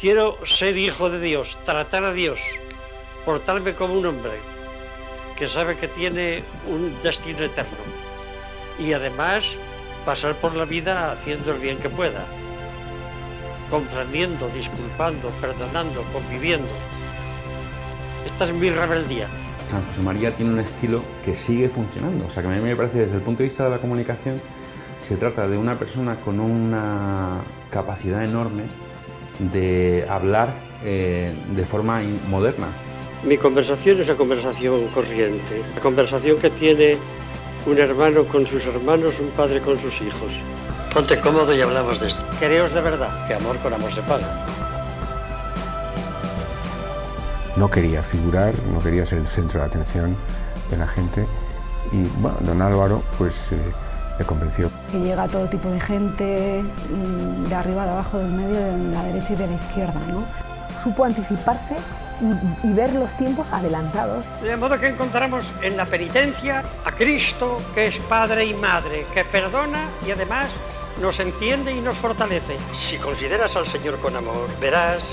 Quiero ser hijo de Dios, tratar a Dios, portarme como un hombre que sabe que tiene un destino eterno y además pasar por la vida haciendo el bien que pueda, comprendiendo, disculpando, perdonando, conviviendo. Esta es mi rebeldía. San José María tiene un estilo que sigue funcionando. O sea, que a mí me parece, desde el punto de vista de la comunicación, se trata de una persona con una capacidad enorme de hablar eh, de forma moderna. Mi conversación es la conversación corriente, la conversación que tiene un hermano con sus hermanos, un padre con sus hijos. Ponte cómodo y hablamos de esto. Creos de verdad que amor con amor se paga. No quería figurar, no quería ser el centro de atención de la gente y bueno, don Álvaro pues eh, convenció. Que llega a todo tipo de gente, mm, de arriba, de abajo, del medio, de la derecha y de la izquierda, ¿no? Supo anticiparse y, y, ver los tiempos adelantados. De modo que encontramos en la penitencia a Cristo, que es Padre y Madre, que perdona y además nos enciende y nos fortalece. Si consideras al Señor con amor, verás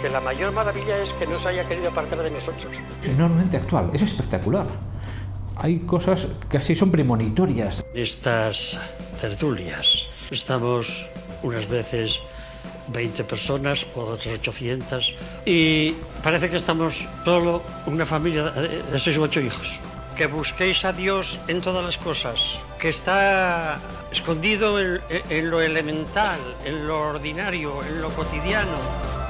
que la mayor maravilla es que no se haya querido apartar de nosotros. Es enormemente actual, es espectacular. Hay cosas que así son premonitorias. Estas tertulias, estamos unas veces 20 personas, otras 800, y parece que estamos solo una familia de 6 u 8 hijos. Que busquéis a Dios en todas las cosas, que está escondido en, en lo elemental, en lo ordinario, en lo cotidiano.